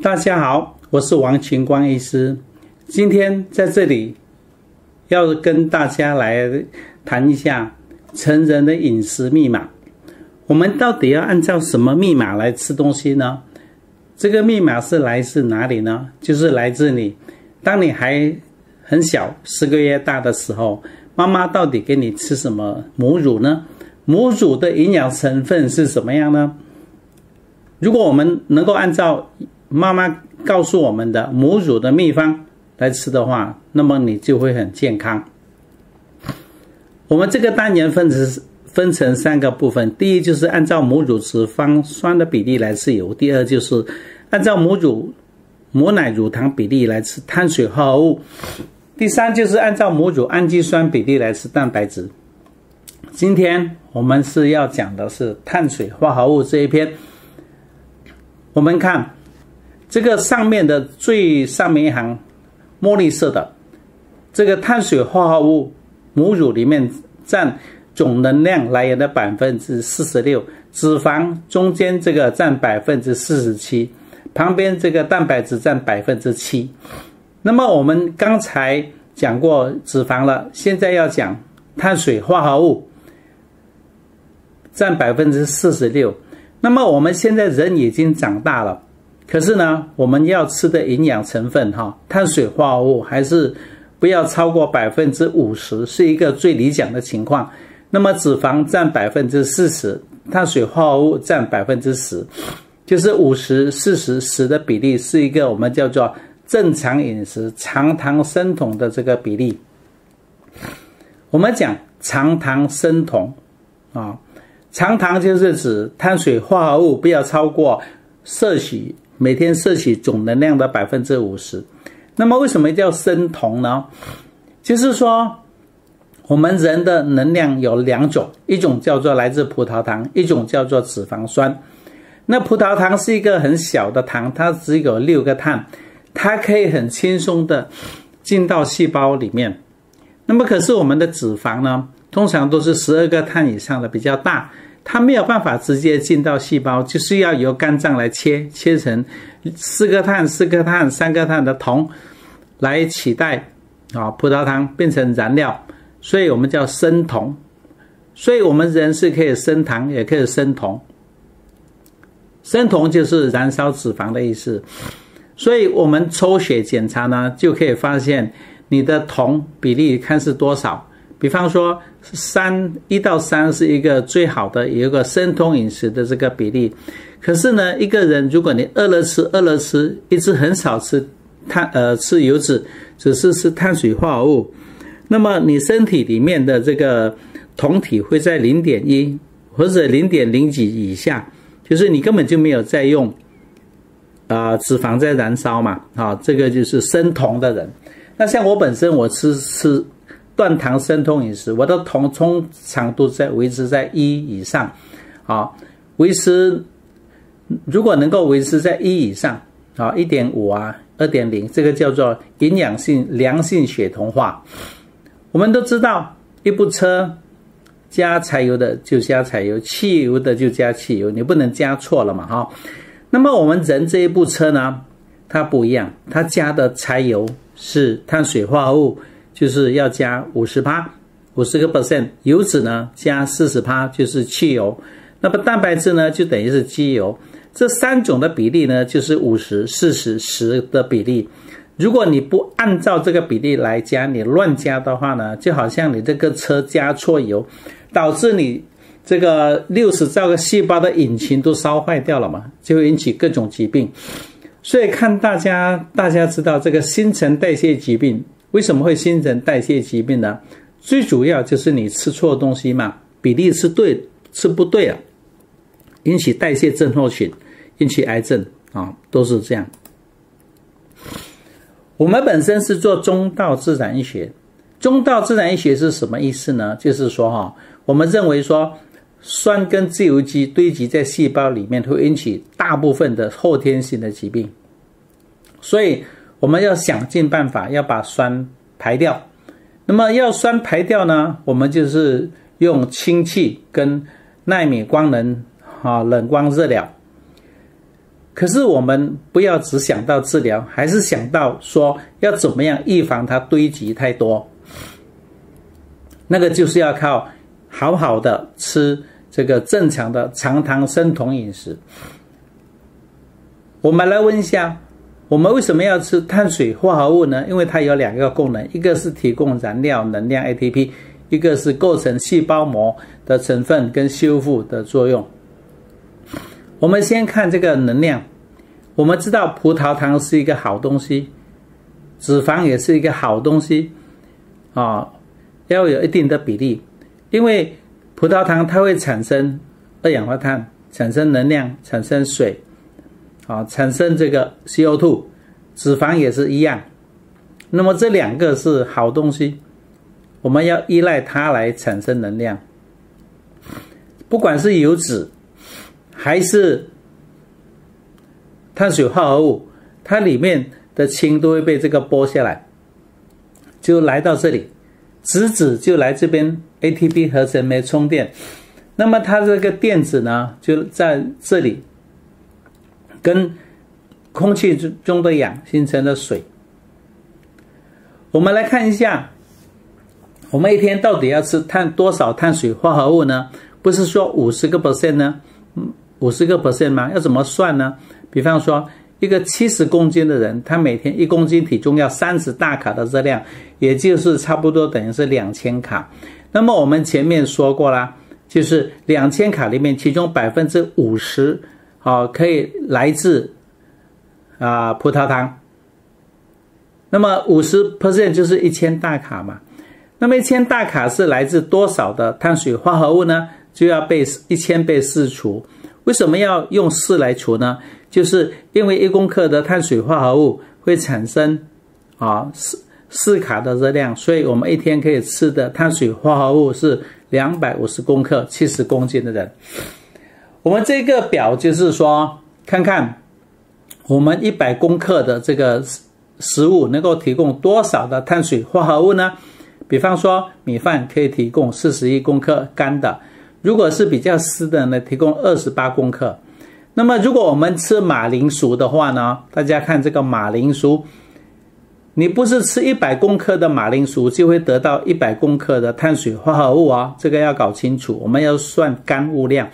大家好，我是王群光医师。今天在这里要跟大家来谈一下成人的饮食密码。我们到底要按照什么密码来吃东西呢？这个密码是来自哪里呢？就是来自你，当你还很小，十个月大的时候，妈妈到底给你吃什么母乳呢？母乳的营养成分是什么样呢？如果我们能够按照妈妈告诉我们的母乳的秘方来吃的话，那么你就会很健康。我们这个单元分成分成三个部分：第一就是按照母乳脂肪酸的比例来吃油；第二就是按照母乳母奶乳糖比例来吃碳水化合物；第三就是按照母乳氨基酸比例来吃蛋白质。今天我们是要讲的是碳水化合物这一篇。我们看。这个上面的最上面一行，墨绿色的，这个碳水化合物母乳里面占总能量来源的百分之四十六，脂肪中间这个占百分之四十七，旁边这个蛋白质占百分之七。那么我们刚才讲过脂肪了，现在要讲碳水化合物占百分之四十六。那么我们现在人已经长大了。可是呢，我们要吃的营养成分哈，碳水化合物还是不要超过百分之五十，是一个最理想的情况。那么脂肪占百分之四十，碳水化合物占百分之十，就是五十、四十、十的比例是一个我们叫做正常饮食、常糖生酮的这个比例。我们讲常糖生酮啊，常糖就是指碳水化合物不要超过摄取。每天摄取总能量的百分之五十，那么为什么叫生酮呢？就是说，我们人的能量有两种，一种叫做来自葡萄糖，一种叫做脂肪酸。那葡萄糖是一个很小的糖，它只有六个碳，它可以很轻松的进到细胞里面。那么可是我们的脂肪呢，通常都是十二个碳以上的，比较大。它没有办法直接进到细胞，就是要由肝脏来切，切成四个碳、四个碳、三个碳的铜来取代啊葡萄糖变成燃料，所以我们叫生酮。所以我们人是可以生糖，也可以生酮。生酮就是燃烧脂肪的意思。所以我们抽血检查呢，就可以发现你的酮比例看是多少。比方说，三一到三是一个最好的，有一个生酮饮食的这个比例。可是呢，一个人如果你饿了吃，饿了吃，一直很少吃碳呃吃油脂，只是吃碳水化合物，那么你身体里面的这个酮体会在零点一或者零点零几以下，就是你根本就没有在用啊脂肪在燃烧嘛啊，这个就是生酮的人。那像我本身我吃吃。断糖生酮饮食，我的酮通常都在维持在一以上，啊，维持如果能够维持在一以上，啊，一点五啊，二点零，这个叫做营养性良性血酮化。我们都知道，一部车加柴油的就加柴油，汽油的就加汽油，你不能加错了嘛，哈。那么我们人这一部车呢，它不一样，它加的柴油是碳水化合物。就是要加五十帕，五十个 percent，油脂呢加四十帕，就是汽油。那么蛋白质呢就等于是机油。这三种的比例呢就是五十、四十、十的比例。如果你不按照这个比例来加，你乱加的话呢，就好像你这个车加错油，导致你这个六十兆个细胞的引擎都烧坏掉了嘛，就会引起各种疾病。所以看大家，大家知道这个新陈代谢疾病。为什么会新陈代谢疾病呢？最主要就是你吃错东西嘛，比例是对，吃不对啊，引起代谢症候群，引起癌症啊，都是这样。我们本身是做中道自然医学，中道自然医学是什么意思呢？就是说哈，我们认为说酸跟自由基堆积在细胞里面，会引起大部分的后天性的疾病，所以。我们要想尽办法要把酸排掉，那么要酸排掉呢？我们就是用氢气跟纳米光能啊冷光热疗。可是我们不要只想到治疗，还是想到说要怎么样预防它堆积太多。那个就是要靠好好的吃这个正常的常糖生酮饮食。我们来问一下，我们为什么要吃碳水化合物呢？因为它有两个功能，一个是提供燃料能量 ATP，一个是构成细胞膜的成分跟修复的作用。我们先看这个能量。我们知道葡萄糖是一个好东西，脂肪也是一个好东西，啊，要有一定的比例，因为葡萄糖它会产生二氧化碳，产生能量，产生水，啊，产生这个 CO2，脂肪也是一样。那么这两个是好东西，我们要依赖它来产生能量，不管是油脂还是。碳水化合物，它里面的氢都会被这个剥下来，就来到这里，质子就来这边，ATP 合成酶充电，那么它这个电子呢，就在这里跟空气中中的氧形成了水。我们来看一下，我们一天到底要吃碳多少碳水化合物呢？不是说五十个 percent 呢？嗯，五十个 percent 吗？要怎么算呢？比方说，一个七十公斤的人，他每天一公斤体重要三十大卡的热量，也就是差不多等于是两千卡。那么我们前面说过啦，就是两千卡里面，其中百分之五十，哦可以来自啊葡萄糖。那么五十 percent 就是一千大卡嘛。那么一千大卡是来自多少的碳水化合物呢？就要被一千倍四除。为什么要用四来除呢？就是因为一公克的碳水化合物会产生啊四四卡的热量，所以我们一天可以吃的碳水化合物是两百五十公克，七十公斤的人。我们这个表就是说，看看我们一百公克的这个食物能够提供多少的碳水化合物呢？比方说，米饭可以提供四十一公克干的，如果是比较湿的呢，提供二十八公克。那么，如果我们吃马铃薯的话呢？大家看这个马铃薯，你不是吃一百公克的马铃薯就会得到一百公克的碳水化合物啊，这个要搞清楚。我们要算干物量，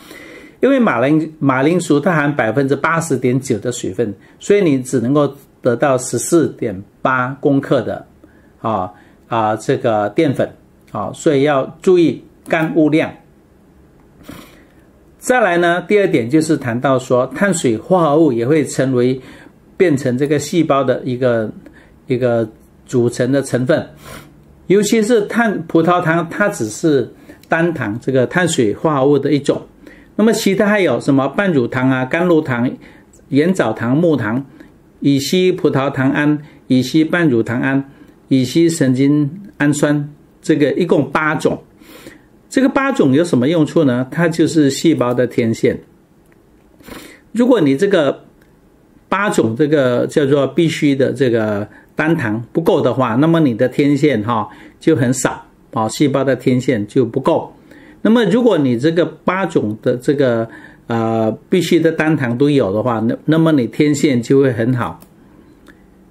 因为马铃马铃薯它含百分之八十点九的水分，所以你只能够得到十四点八公克的啊啊这个淀粉啊，所以要注意干物量。再来呢，第二点就是谈到说，碳水化合物也会成为变成这个细胞的一个一个组成的成分，尤其是碳葡萄糖，它只是单糖这个碳水化合物的一种。那么其他还有什么半乳糖啊、甘露糖、盐藻糖、木糖、乙烯葡萄糖胺、乙烯半乳糖胺、乙烯神经氨酸，这个一共八种。这个八种有什么用处呢？它就是细胞的天线。如果你这个八种这个叫做必须的这个单糖不够的话，那么你的天线哈就很少啊，细胞的天线就不够。那么如果你这个八种的这个呃必须的单糖都有的话，那那么你天线就会很好。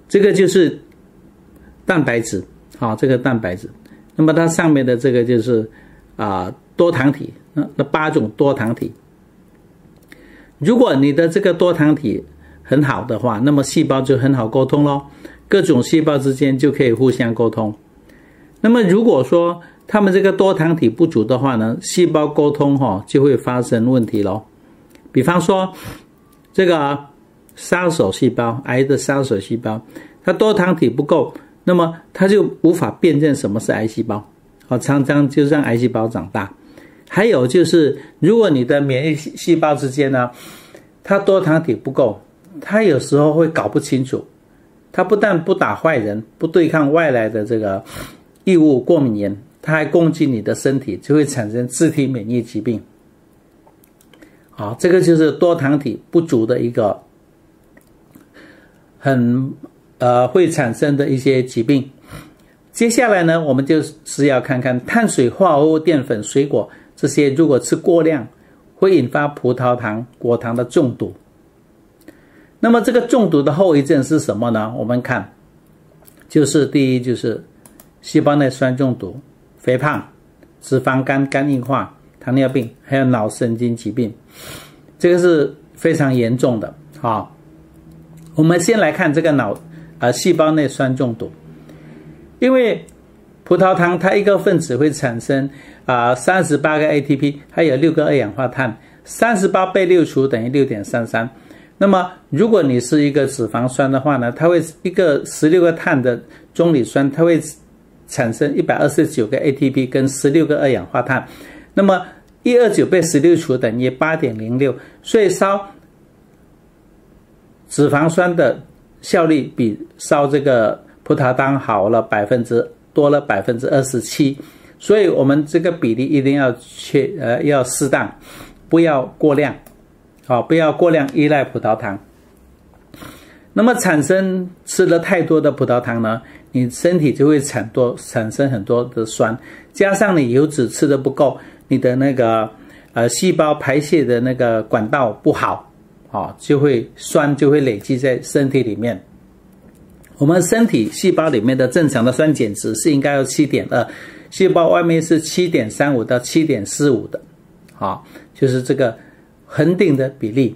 这个就是蛋白质，好，这个蛋白质。那么它上面的这个就是。啊，多糖体，那那八种多糖体，如果你的这个多糖体很好的话，那么细胞就很好沟通咯，各种细胞之间就可以互相沟通。那么如果说他们这个多糖体不足的话呢，细胞沟通哈就会发生问题咯。比方说这个杀手细胞，癌的杀手细胞，它多糖体不够，那么它就无法辨认什么是癌细胞。好，常常就让癌细胞长大。还有就是，如果你的免疫细胞之间呢，它多糖体不够，它有时候会搞不清楚。它不但不打坏人，不对抗外来的这个异物过敏源，它还攻击你的身体，就会产生自体免疫疾病。好，这个就是多糖体不足的一个很呃会产生的一些疾病。接下来呢，我们就是要看看碳水化合物、淀粉、水果这些，如果吃过量，会引发葡萄糖、果糖的中毒。那么这个中毒的后遗症是什么呢？我们看，就是第一就是细胞内酸中毒、肥胖、脂肪肝、肝硬化、糖尿病，还有脑神经疾病，这个是非常严重的。啊，我们先来看这个脑呃细胞内酸中毒，因为葡萄糖它一个分子会产生啊三十八个 ATP，还有六个二氧化碳，三十八被六除等于六点三三。那么如果你是一个脂肪酸的话呢，它会一个十六个碳的中里酸，它会产生一百二十九个 ATP 跟十六个二氧化碳。那么一二九被十六除等于八点零六，所以烧脂肪酸的效率比烧这个葡萄糖好了百分之多了百分之二十七，所以我们这个比例一定要确呃要适当，不要过量，好不要过量依赖葡萄糖。那么产生吃了太多的葡萄糖呢，你身体就会产多产生很多的酸，加上你油脂吃的不够，你的那个呃细胞排泄的那个管道不好。啊，就会酸就会累积在身体里面。我们身体细胞里面的正常的酸碱值是应该要七点二，细胞外面是七点三五到七点四五的，啊，就是这个恒定的比例。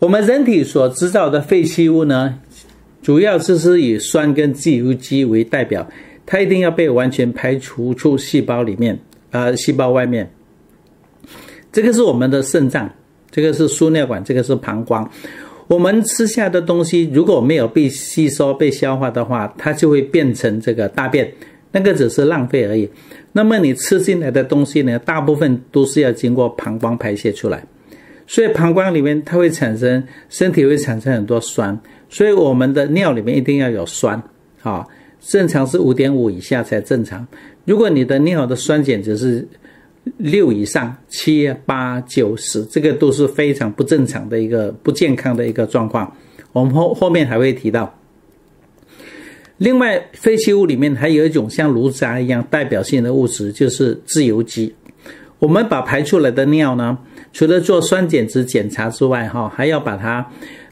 我们人体所制造的废弃物呢，主要就是以酸跟自由基为代表，它一定要被完全排除出细胞里面，呃，细胞外面。这个是我们的肾脏。这个是输尿管，这个是膀胱。我们吃下的东西如果没有被吸收、被消化的话，它就会变成这个大便，那个只是浪费而已。那么你吃进来的东西呢，大部分都是要经过膀胱排泄出来，所以膀胱里面它会产生，身体会产生很多酸，所以我们的尿里面一定要有酸啊，正常是五点五以下才正常。如果你的尿的酸碱值是六以上，七八九十，这个都是非常不正常的一个不健康的一个状况。我们后后面还会提到。另外，废弃物里面还有一种像炉渣一样代表性的物质，就是自由基。我们把排出来的尿呢，除了做酸碱值检查之外，哈，还要把它，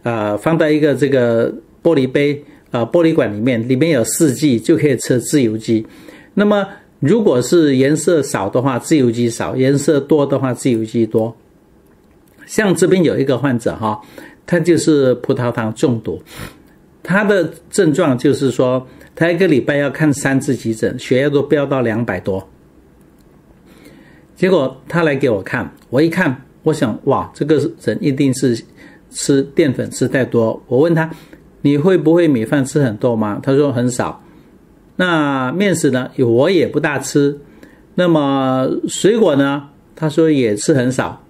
呃，放在一个这个玻璃杯，呃，玻璃管里面，里面有试剂，就可以测自由基。那么如果是颜色少的话，自由基少；颜色多的话，自由基多。像这边有一个患者哈，他就是葡萄糖中毒，他的症状就是说，他一个礼拜要看三次急诊，血压都飙到两百多。结果他来给我看，我一看，我想哇，这个人一定是吃淀粉吃太多。我问他，你会不会米饭吃很多吗？他说很少。那面食呢？我也不大吃。那么水果呢？他说也吃很少。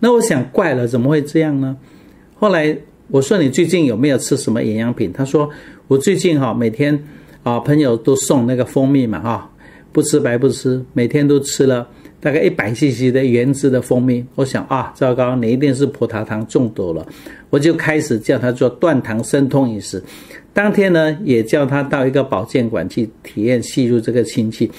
那我想怪了，怎么会这样呢？后来我说你最近有没有吃什么营养品？他说我最近哈每天啊朋友都送那个蜂蜜嘛哈，不吃白不吃，每天都吃了大概一百 CC 的原汁的蜂蜜。我想啊，糟糕，你一定是葡萄糖中毒了。我就开始叫他做断糖生酮饮食。当天呢，也叫他到一个保健馆去体验吸入这个氢气。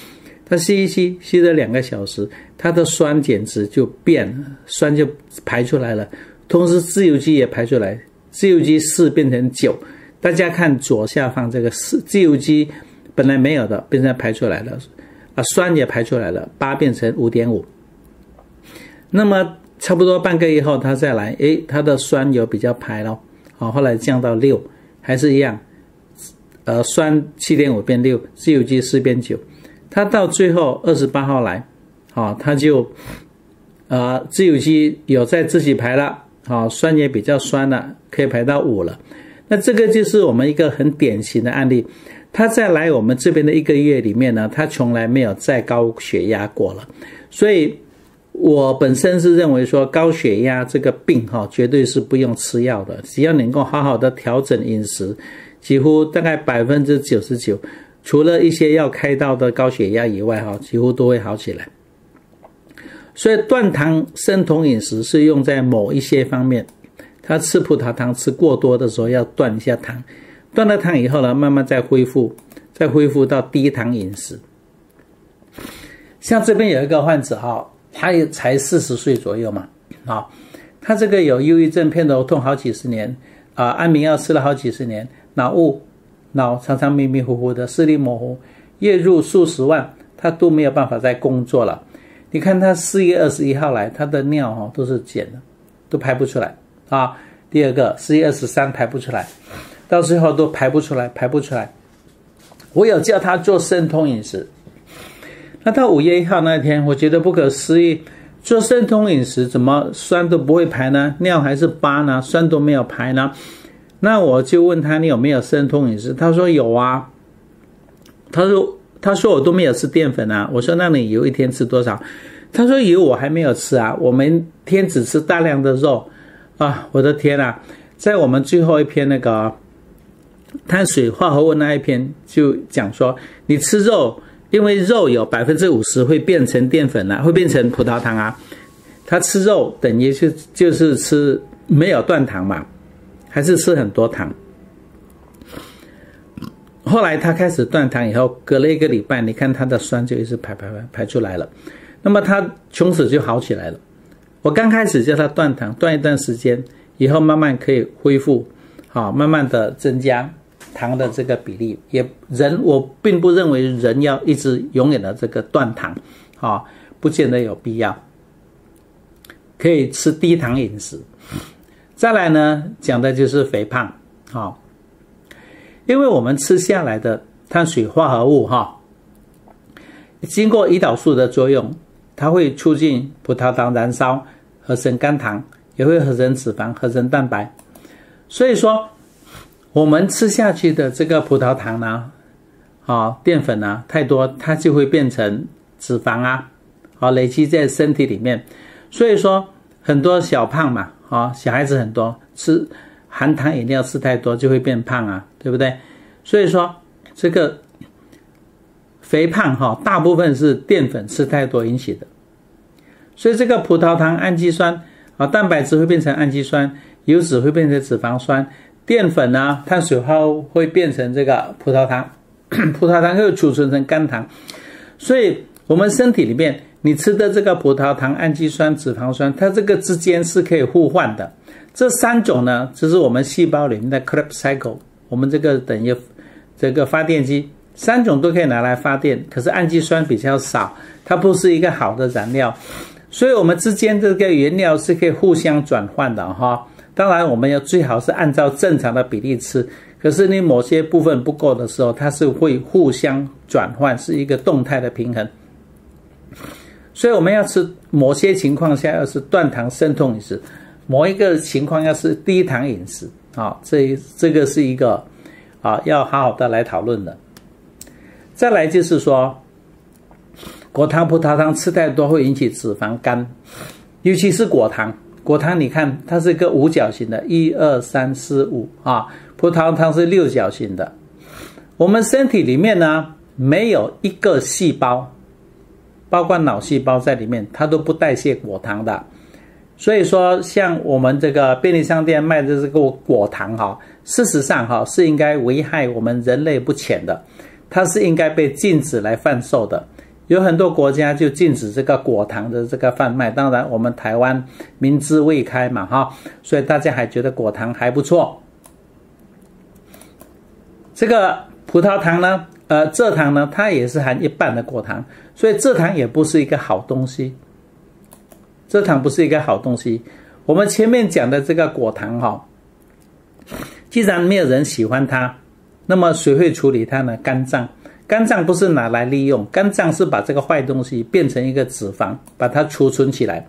他吸一吸，吸了两个小时，他的酸碱值就变了，酸就排出来了，同时自由基也排出来，自由基四变成九。大家看左下方这个四自由基本来没有的，变成排出来了，啊，酸也排出来了，八变成五点五。那么差不多半个月后，他再来，诶，他的酸有比较排了，好，后来降到六。还是一样，呃，酸七点五变六，自由基四变九，他到最后二十八号来，好，他就，呃，自由基有在自己排了，好，酸也比较酸了，可以排到五了。那这个就是我们一个很典型的案例。他在来我们这边的一个月里面呢，他从来没有再高血压过了，所以。我本身是认为说高血压这个病哈，绝对是不用吃药的，只要能够好好的调整饮食，几乎大概百分之九十九，除了一些要开刀的高血压以外哈，几乎都会好起来。所以断糖生酮饮食是用在某一些方面，他吃葡萄糖吃过多的时候要断一下糖，断了糖以后呢，慢慢再恢复，再恢复到低糖饮食。像这边有一个患者哈。他也才四十岁左右嘛，啊，他这个有忧郁症、偏头痛好几十年啊，安眠药吃了好几十年，脑雾，脑常常迷迷糊糊的，视力模糊，月入数十万，他都没有办法再工作了。你看他四月二十一号来，他的尿哈都是碱的，都排不出来啊。第二个四月二十三排不出来，到最后都排不出来，排不出来。我有叫他做生酮饮食，那到五月一号那天，我觉得不可思议，做生酮饮食怎么酸都不会排呢？尿还是疤呢？酸都没有排呢？那我就问他你有没有生酮饮食？他说有啊。他说他说我都没有吃淀粉啊。我说那你油一天吃多少？他说油我还没有吃啊，我们天只吃大量的肉啊。我的天啊，在我们最后一篇那个。碳水化合物那一篇就讲说，你吃肉，因为肉有百分之五十会变成淀粉啊，会变成葡萄糖啊。他吃肉等于就就是吃没有断糖嘛，还是吃很多糖。后来他开始断糖以后，隔了一个礼拜，你看他的酸就一直排排排排出来了。那么他从此就好起来了。我刚开始叫他断糖，断一段时间以后，慢慢可以恢复，好，慢慢的增加。糖的这个比例，也人我并不认为人要一直永远的这个断糖，啊，不见得有必要，可以吃低糖饮食。再来呢，讲的就是肥胖，啊，因为我们吃下来的碳水化合物，哈，经过胰岛素的作用，它会促进葡萄糖燃烧，合成肝糖，也会合成脂肪，合成蛋白，所以说。我们吃下去的这个葡萄糖呢，啊，淀粉呢太多，它就会变成脂肪啊，好累积在身体里面。所以说很多小胖嘛，啊，小孩子很多吃含糖饮料吃太多就会变胖啊，对不对？所以说这个肥胖哈，大部分是淀粉吃太多引起的。所以这个葡萄糖氨基酸啊，蛋白质会变成氨基酸，油脂会变成脂肪酸。淀粉呢，碳水化物会变成这个葡萄糖，葡萄糖又储存成肝糖，所以我们身体里面你吃的这个葡萄糖、氨基酸、脂肪酸，它这个之间是可以互换的。这三种呢，就是我们细胞里面的 Krebs cycle，我们这个等于这个发电机，三种都可以拿来发电。可是氨基酸比较少，它不是一个好的燃料，所以我们之间这个原料是可以互相转换的哈。当然，我们要最好是按照正常的比例吃。可是你某些部分不够的时候，它是会互相转换，是一个动态的平衡。所以我们要吃某些情况下要是断糖生酮饮食，某一个情况要是低糖饮食啊，这这个是一个啊要好好的来讨论的。再来就是说，果糖、葡萄糖吃太多会引起脂肪肝，尤其是果糖。果糖，你看它是一个五角形的，一二三四五啊。葡萄糖是六角形的。我们身体里面呢，没有一个细胞，包括脑细胞在里面，它都不代谢果糖的。所以说，像我们这个便利商店卖的这个果糖哈，事实上哈是应该危害我们人类不浅的，它是应该被禁止来贩售的。有很多国家就禁止这个果糖的这个贩卖，当然我们台湾明知未开嘛，哈，所以大家还觉得果糖还不错。这个葡萄糖呢，呃，蔗糖呢，它也是含一半的果糖，所以蔗糖也不是一个好东西。蔗糖不是一个好东西。我们前面讲的这个果糖哈，既然没有人喜欢它，那么谁会处理它呢？肝脏。肝脏不是拿来利用，肝脏是把这个坏东西变成一个脂肪，把它储存起来。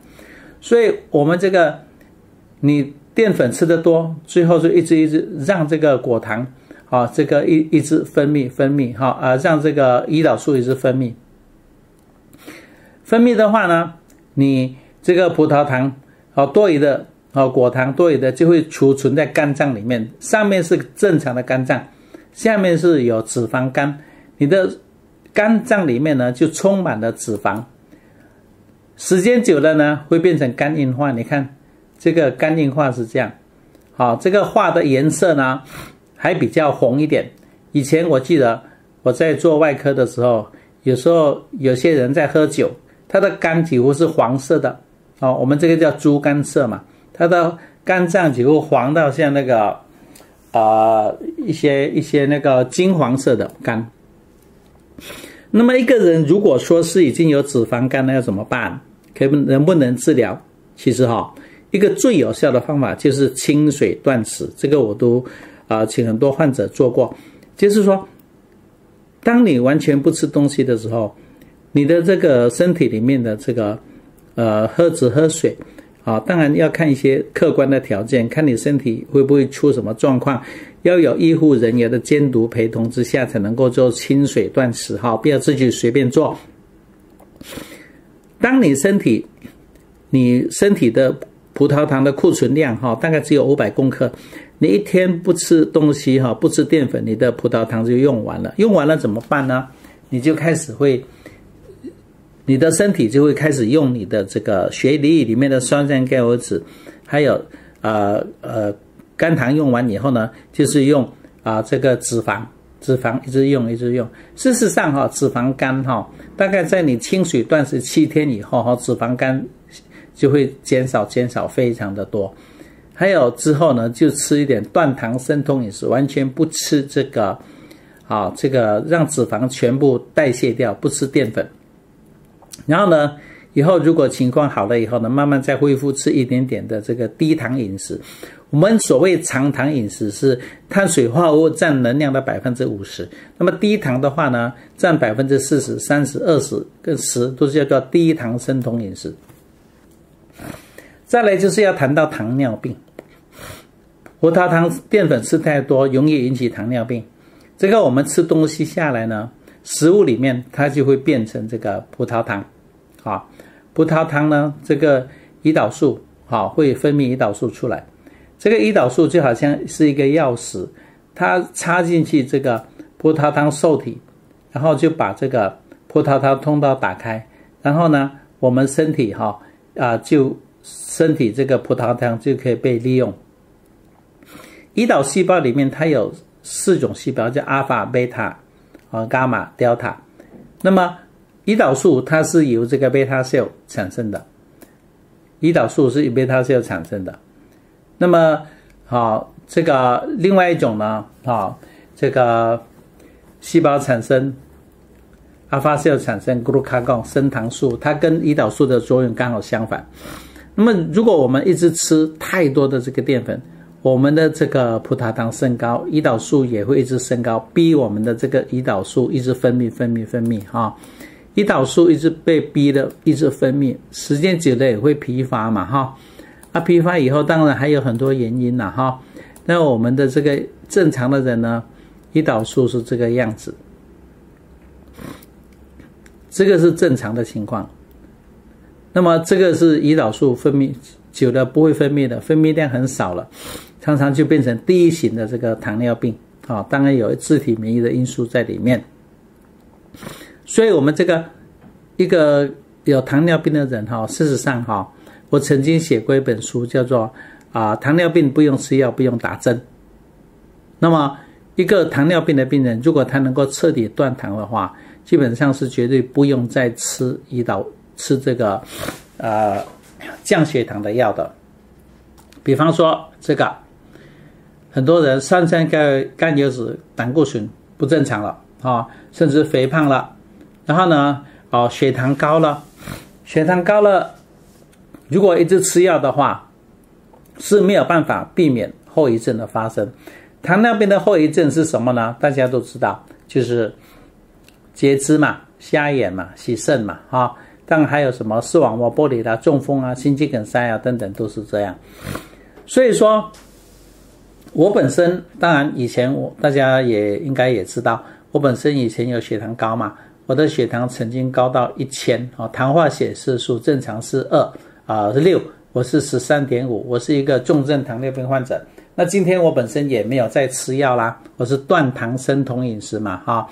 所以，我们这个你淀粉吃的多，最后就一直一直让这个果糖啊，这个一一直分泌分泌哈啊，让这个胰岛素一直分泌。分泌的话呢，你这个葡萄糖啊多余的啊果糖多余的就会储存在肝脏里面，上面是正常的肝脏，下面是有脂肪肝。你的肝脏里面呢，就充满了脂肪。时间久了呢，会变成肝硬化。你看，这个肝硬化是这样。好，这个画的颜色呢，还比较红一点。以前我记得我在做外科的时候，有时候有些人在喝酒，他的肝几乎是黄色的。哦，我们这个叫猪肝色嘛，他的肝脏几乎黄到像那个，呃，一些一些那个金黄色的肝。那么一个人如果说是已经有脂肪肝，了要怎么办？可不能不能治疗？其实哈，一个最有效的方法就是清水断食。这个我都啊，请很多患者做过。就是说，当你完全不吃东西的时候，你的这个身体里面的这个呃，喝只喝水。啊，当然要看一些客观的条件，看你身体会不会出什么状况，要有医护人员的监督陪同之下，才能够做清水断食。哈，不要自己随便做。当你身体，你身体的葡萄糖的库存量哈，大概只有五百公克，你一天不吃东西哈，不吃淀粉，你的葡萄糖就用完了。用完了怎么办呢？你就开始会。你的身体就会开始用你的这个血液里面的酸酸钙饵酯，还有呃呃肝糖用完以后呢，就是用啊这个脂肪，脂肪一直用一直用。事实上哈，脂肪肝哈，大概在你清水断食七天以后哈，脂肪肝就会减少减少非常的多。还有之后呢，就吃一点断糖生酮饮食，完全不吃这个啊这个让脂肪全部代谢掉，不吃淀粉。然后呢，以后如果情况好了以后呢，慢慢再恢复吃一点点的这个低糖饮食。我们所谓长糖饮食是碳水化合物占能量的百分之五十，那么低糖的话呢，占百分之四十、三十、二十跟十都是叫做低糖生酮饮食。再来就是要谈到糖尿病，葡萄糖淀粉吃太多容易引起糖尿病。这个我们吃东西下来呢，食物里面它就会变成这个葡萄糖。好，葡萄糖呢，这个胰岛素好会分泌胰岛素出来。这个胰岛素就好像是一个钥匙，它插进去这个葡萄糖受体，然后就把这个葡萄糖通道打开。然后呢，我们身体哈啊，就身体这个葡萄糖就可以被利用。胰岛细胞里面它有四种细胞，叫阿尔法、贝塔、啊伽马、德尔塔。那么胰岛素它是由这个贝塔 cell 产生的，胰岛素是由贝塔 cell 产生的。那么，好，这个另外一种呢，啊，这个细胞产生阿法 cell 产生 glucagon 升糖素，它跟胰岛素的作用刚好相反。那么，如果我们一直吃太多的这个淀粉，我们的这个葡萄糖升高，胰岛素也会一直升高，逼我们的这个胰岛素一直分泌、分泌、分泌，哈。胰岛素一直被逼的一直分泌，时间久了也会疲乏嘛哈。那疲乏以后，当然还有很多原因了哈。那我们的这个正常的人呢，胰岛素是这个样子，这个是正常的情况。那么这个是胰岛素分泌久了不会分泌的，分泌量很少了，常常就变成第一型的这个糖尿病啊。当然有自体免疫的因素在里面。所以，我们这个一个有糖尿病的人哈，事实上哈，我曾经写过一本书，叫做啊，糖尿病不用吃药，不用打针。那么，一个糖尿病的病人，如果他能够彻底断糖的话，基本上是绝对不用再吃胰岛吃这个呃降血糖的药的。比方说，这个很多人三酸甘甘油酯胆固醇不正常了啊，甚至肥胖了。然后呢，哦，血糖高了，血糖高了，如果一直吃药的话，是没有办法避免后遗症的发生。糖尿病的后遗症是什么呢？大家都知道，就是截肢嘛、瞎眼嘛、洗肾嘛，哈。当然还有什么视网膜剥离啦、中风啊、心肌梗塞啊等等，都是这样。所以说，我本身当然以前我大家也应该也知道，我本身以前有血糖高嘛。我的血糖曾经高到一千啊，糖化血色素正常是二啊是六，我是十三点五，我是一个重症糖尿病患者。那今天我本身也没有在吃药啦，我是断糖生酮饮食嘛哈。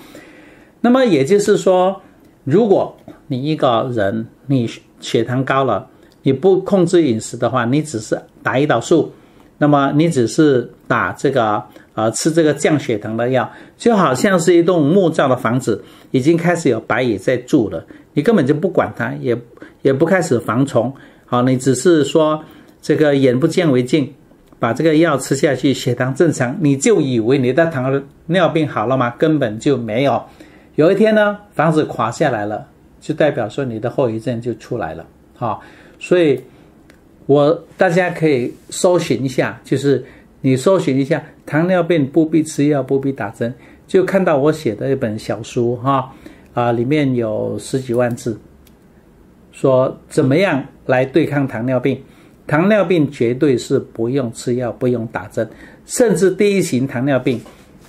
那么也就是说，如果你一个人你血糖高了，你不控制饮食的话，你只是打胰岛素，那么你只是打这个。啊，吃这个降血糖的药，就好像是一栋木造的房子，已经开始有白蚁在住了，你根本就不管它，也也不开始防虫。好，你只是说这个眼不见为净，把这个药吃下去，血糖正常，你就以为你的糖尿病好了吗？根本就没有。有一天呢，房子垮下来了，就代表说你的后遗症就出来了。好，所以我大家可以搜寻一下，就是你搜寻一下糖尿病不必吃药，不必打针，就看到我写的一本小书哈啊，里面有十几万字，说怎么样来对抗糖尿病。糖尿病绝对是不用吃药，不用打针，甚至第一型糖尿病，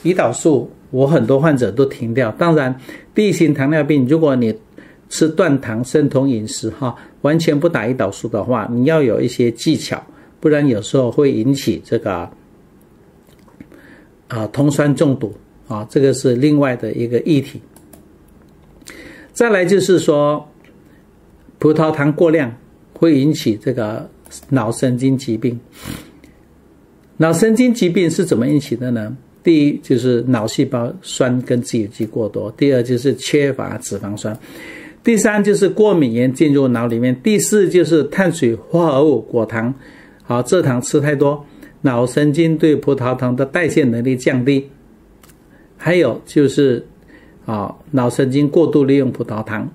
胰岛素我很多患者都停掉。当然，第一型糖尿病如果你吃断糖生酮饮食哈，完全不打胰岛素的话，你要有一些技巧，不然有时候会引起这个啊酮酸中毒啊，这个是另外的一个议题。再来就是说，葡萄糖过量会引起这个。脑神经疾病，脑神经疾病是怎么引起的呢？第一就是脑细胞酸跟自由基过多，第二就是缺乏脂肪酸，第三就是过敏原进入脑里面，第四就是碳水化合物果糖，好蔗糖吃太多，脑神经对葡萄糖的代谢能力降低，还有就是啊脑神经过度利用葡萄糖，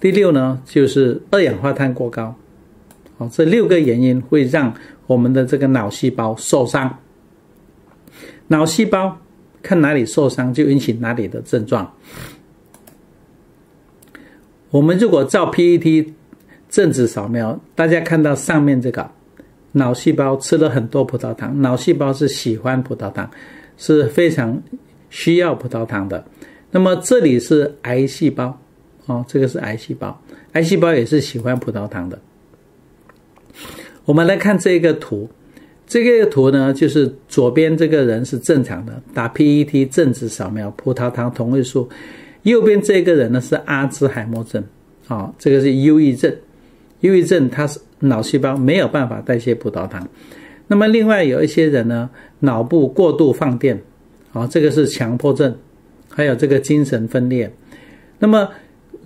第六呢就是二氧化碳过高。啊，这六个原因会让我们的这个脑细胞受伤。脑细胞看哪里受伤，就引起哪里的症状。我们如果照 PET 正子扫描，大家看到上面这个脑细胞吃了很多葡萄糖，脑细胞是喜欢葡萄糖，是非常需要葡萄糖的。那么这里是癌细胞，哦，这个是癌细胞，癌细胞也是喜欢葡萄糖的。我们来看这个图，这个图呢，就是左边这个人是正常的，打 PET 正子扫描，葡萄糖同位素；右边这个人呢是阿兹海默症，啊，这个是忧郁症。忧郁症它是脑细胞没有办法代谢葡萄糖。那么另外有一些人呢，脑部过度放电，啊，这个是强迫症，还有这个精神分裂。那么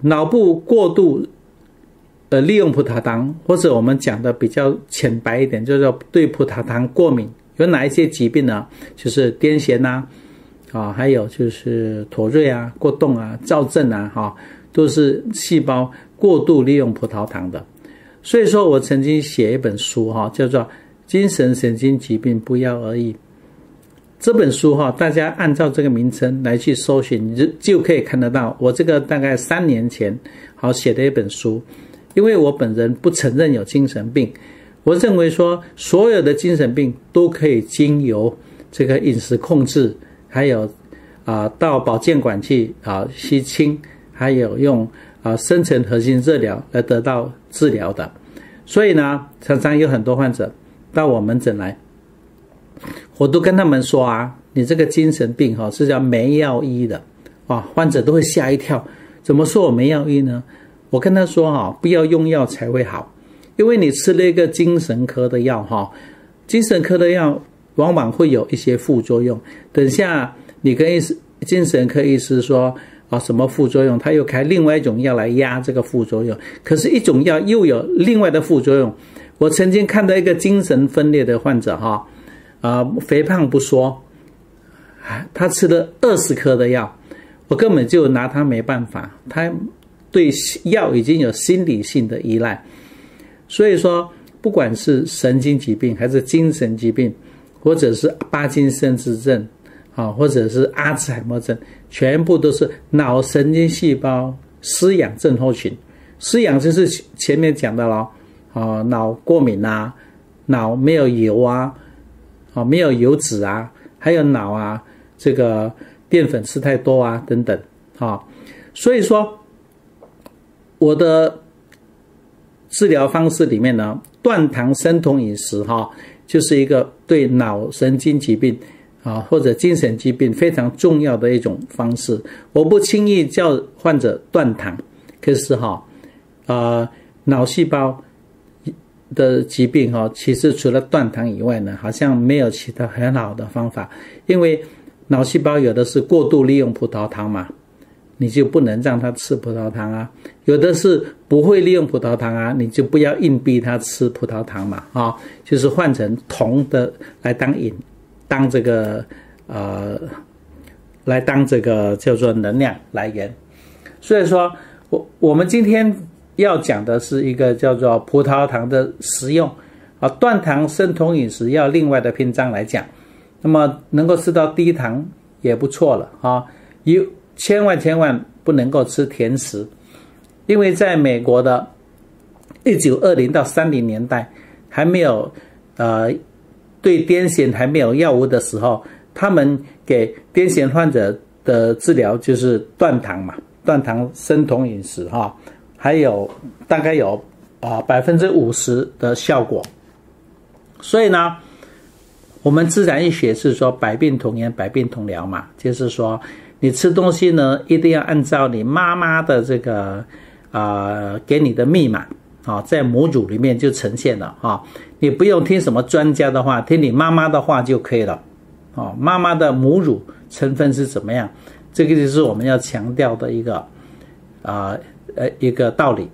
脑部过度。呃，利用葡萄糖，或者我们讲的比较浅白一点，就是说对葡萄糖过敏，有哪一些疾病呢？就是癫痫呐，啊还有就是妥瑞啊、过动啊、躁症啊，哈，都是细胞过度利用葡萄糖的。所以说我曾经写一本书哈，叫做《精神神经疾病不药而愈》。这本书哈，大家按照这个名称来去搜寻，就就可以看得到我这个大概三年前好写的一本书。因为我本人不承认有精神病，我认为说所有的精神病都可以经由这个饮食控制，还有啊到保健馆去啊吸清，还有用啊深层核心热疗来得到治疗的。所以呢，常常有很多患者到我门诊来，我都跟他们说啊，你这个精神病哈是叫没药医的，啊，患者都会吓一跳，怎么说我没药医呢？我跟他说哈，不要用药才会好，因为你吃了一个精神科的药哈，精神科的药往往会有一些副作用。等下你跟医师、精神科医师说啊，什么副作用，他又开另外一种药来压这个副作用。可是，一种药又有另外的副作用。我曾经看到一个精神分裂的患者哈，啊，肥胖不说，他吃了二十颗的药，我根本就拿他没办法，他。对药已经有心理性的依赖，所以说，不管是神经疾病还是精神疾病，或者是巴金森氏症，啊，或者是阿兹海默症，全部都是脑神经细胞失养症候群。失养就是前面讲的了，啊，脑过敏啊，脑没有油啊，啊，没有油脂啊，还有脑啊，这个淀粉吃太多啊，等等，啊，所以说。我的治疗方式里面呢，断糖生酮饮食哈，就是一个对脑神经疾病啊或者精神疾病非常重要的一种方式。我不轻易叫患者断糖，可是哈，啊脑细胞的疾病哈，其实除了断糖以外呢，好像没有其他很好的方法，因为脑细胞有的是过度利用葡萄糖嘛。你就不能让他吃葡萄糖啊。有的是不会利用葡萄糖啊，你就不要硬逼他吃葡萄糖嘛，啊，就是换成铜的来当饮，当这个呃，来当这个叫做能量来源。所以说我我们今天要讲的是一个叫做葡萄糖的食用啊，断糖生酮饮食要另外的篇章来讲。那么能够吃到低糖也不错了啊！有千万千万不能够吃甜食，因为在美国的一九二零到三零年代还没有呃对癫痫还没有药物的时候，他们给癫痫患者的治疗就是断糖嘛，断糖生酮饮食哈，还有大概有啊百分之五十的效果，所以呢。我们自然医学是说百病同源，百病同疗嘛，就是说你吃东西呢，一定要按照你妈妈的这个啊给你的密码啊，在母乳里面就呈现了啊，你不用听什么专家的话，听你妈妈的话就可以了啊。妈妈的母乳成分是怎么样？这个就是我们要强调的一个啊呃一个道理。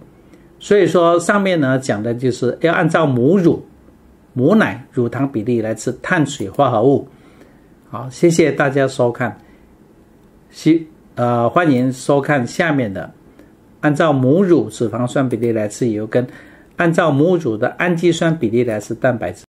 所以说上面呢讲的就是要按照母乳。母奶乳糖比例来吃碳水化合物，好，谢谢大家收看，希呃欢迎收看下面的，按照母乳脂肪酸比例来吃油，跟按照母乳的氨基酸比例来吃蛋白质。